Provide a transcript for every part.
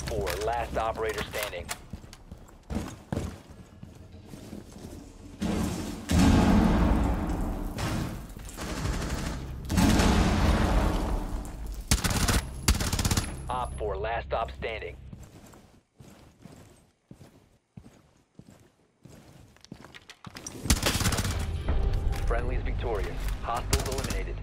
4, last operator standing. Op 4, last stop standing. Friendly's victorious. Hostiles eliminated.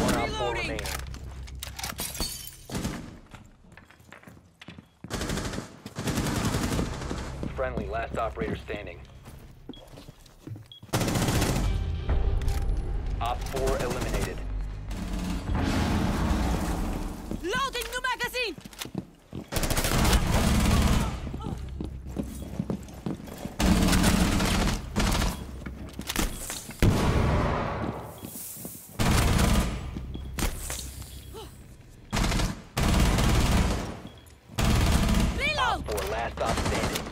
One op 4 remaining. Friendly, last operator standing. Op 4 eliminated. Loading new magazine! Reload! 4 last stop standing.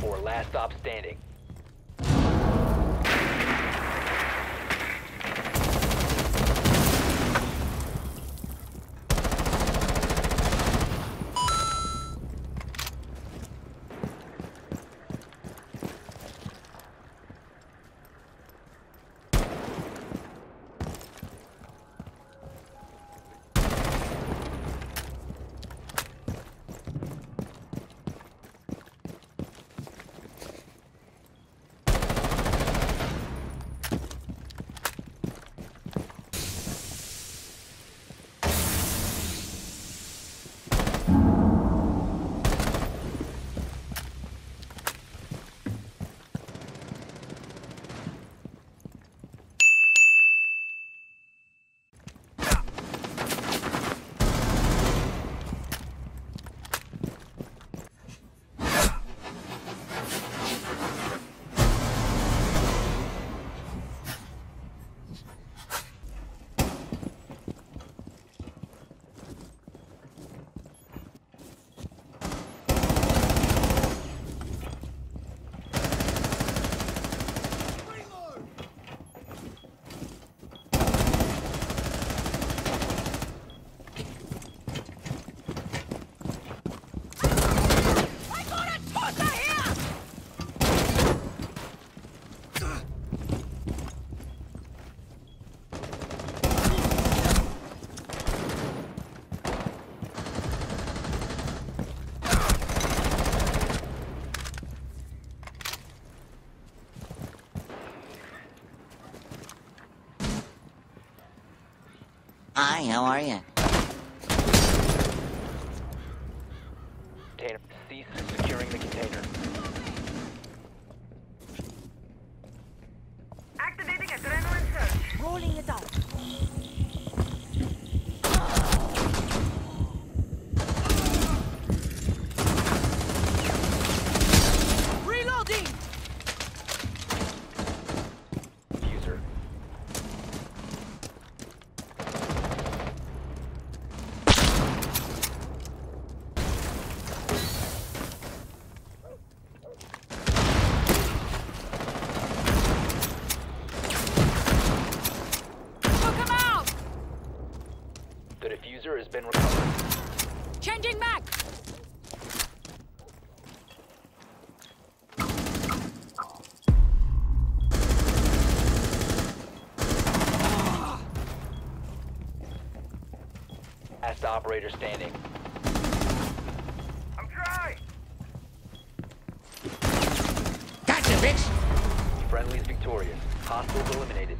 4 last stop standing. How are you? Container. Cease securing the container. Activating adrenaline surge. Rolling it out. has been recovered. Changing back! Last operator standing. I'm dry! Gotcha, bitch! Friendly's victorious. Hostiles eliminated.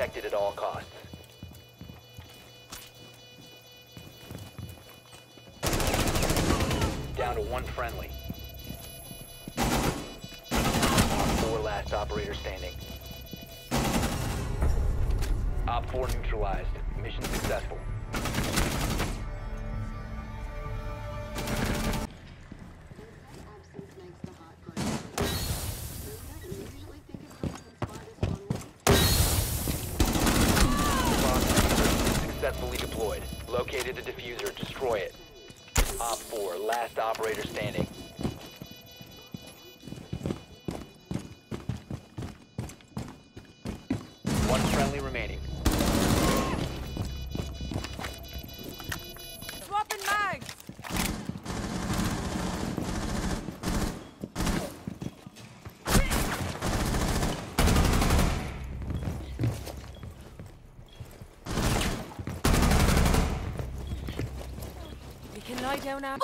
protected at all costs. Down to one friendly. Four last operator standing. Op 4 neutralized. Mission successful. Last operator standing. One friendly remaining. Swapping mags! We can lie down now.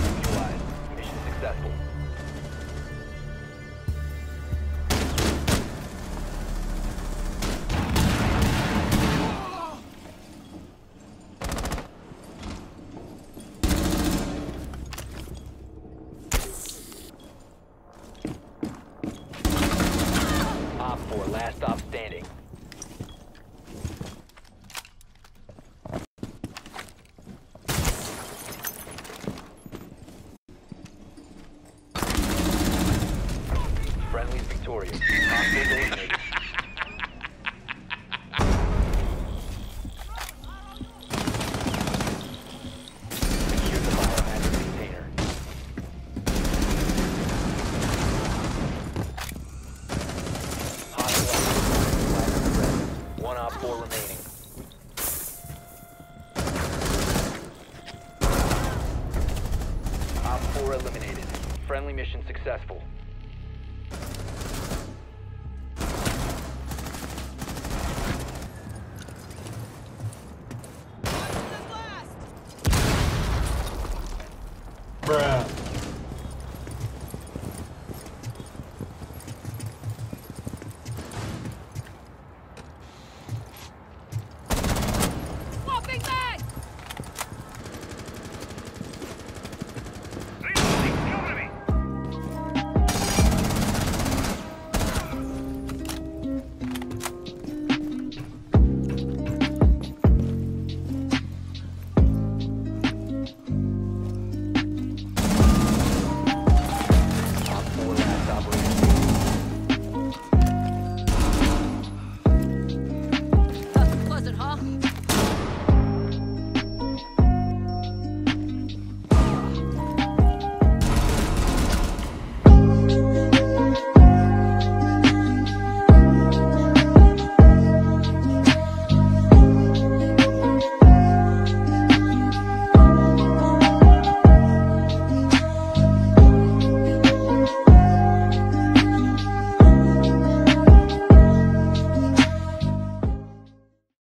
network neutralized. Mission successful. mission successful.